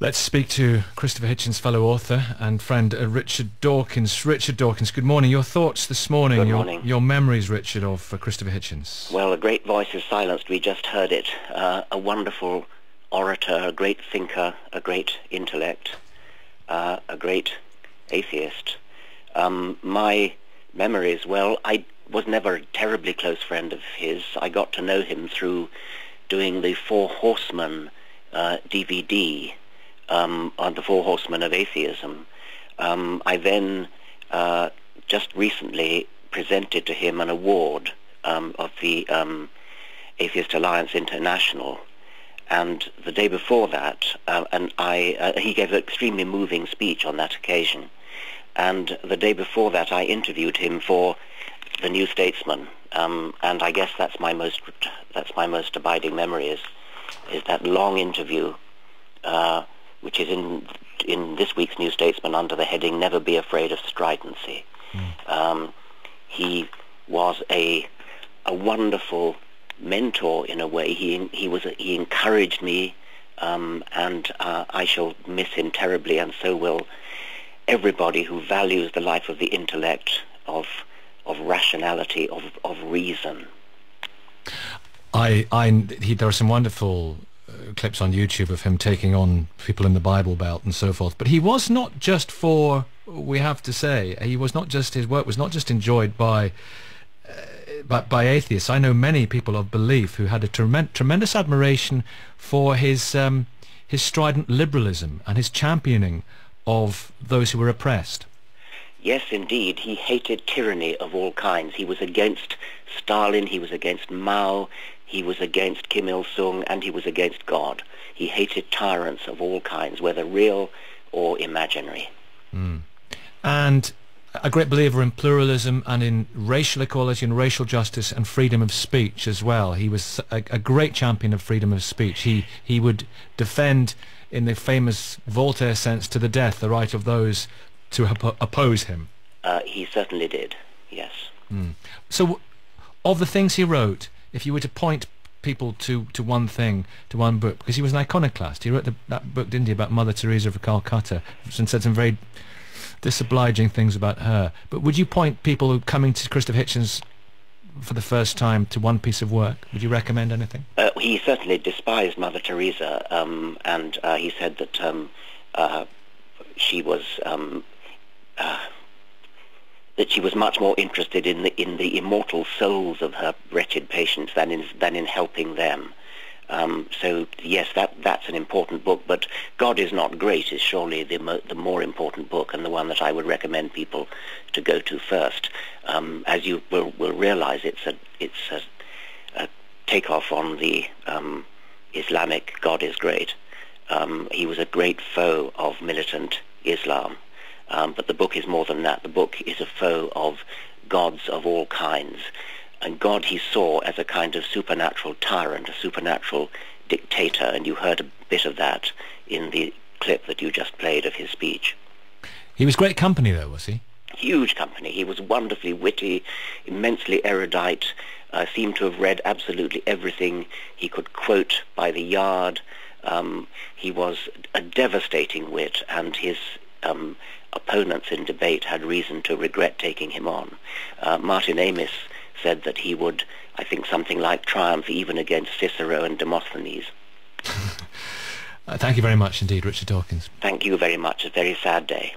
Let's speak to Christopher Hitchens' fellow author and friend uh, Richard Dawkins. Richard Dawkins, good morning. Your thoughts this morning, Good your, morning. your memories, Richard, of uh, Christopher Hitchens. Well, a great voice is silenced. We just heard it. Uh, a wonderful orator, a great thinker, a great intellect, uh, a great atheist. Um, my memories, well, I was never a terribly close friend of his. I got to know him through doing the Four Horsemen uh, DVD um, on the Four Horsemen of Atheism. Um, I then uh, just recently presented to him an award um, of the um, Atheist Alliance International. And the day before that, uh, and I, uh, he gave an extremely moving speech on that occasion. And the day before that, I interviewed him for the New Statesman. Um, and I guess that's my most that's my most abiding memory is is that long interview, uh, which is in in this week's New Statesman under the heading "Never Be Afraid of Stridency." Um, he was a a wonderful mentor in a way. He he was a, he encouraged me, um, and uh, I shall miss him terribly, and so will everybody who values the life of the intellect, of of rationality, of of reason. I, I, he, there are some wonderful clips on YouTube of him taking on people in the Bible Belt and so forth. But he was not just for, we have to say, he was not just, his work was not just enjoyed by, uh, by, by atheists. I know many people of belief who had a tremen- tremendous admiration for his, um, his strident liberalism and his championing of those who were oppressed. Yes, indeed. He hated tyranny of all kinds. He was against Stalin, he was against Mao, he was against Kim Il-sung, and he was against God. He hated tyrants of all kinds, whether real or imaginary. Mm. and a great believer in pluralism and in racial equality and racial justice and freedom of speech as well. He was a, a great champion of freedom of speech. He he would defend, in the famous Voltaire sense, to the death the right of those to oppo- oppose him. Uh, he certainly did, yes. So, of the things he wrote, if you were to point people to, to one thing, to one book, because he was an iconoclast. He wrote the, that book, didn't he, about Mother Teresa of Calcutta, and said some very disobliging things about her. But would you point people who coming to Christopher Hitchens for the first time to one piece of work? Would you recommend anything? Uh, he certainly despised Mother Teresa, um, and uh, he said that um, uh, she was um, that she was much more interested in the in the immortal souls of her wretched patients than in than in helping them. Um, so yes, that that's an important book. But God is not great is surely the mo- the more important book and the one that I would recommend people to go to first. Um, as you will, will realize, it's a it's a, a takeoff on the um, Islamic God is great. Um, he was a great foe of militant Islam. Um, but the book is more than that. The book is a foe of gods of all kinds. And God he saw as a kind of supernatural tyrant, a supernatural dictator, and you heard a bit of that in the clip that you just played of his speech. He was great company, though, was he? Huge company. He was wonderfully witty, immensely erudite, uh, seemed to have read absolutely everything. He could quote by the yard. Um, he was a devastating wit, and his um, opponents in debate had reason to regret taking him on. Uh, Martin Amis said that he would, I think, something like triumph even against Cicero and Demosthenes. Uh, thank you very much indeed, Richard Dawkins. Thank you very much. A very sad day.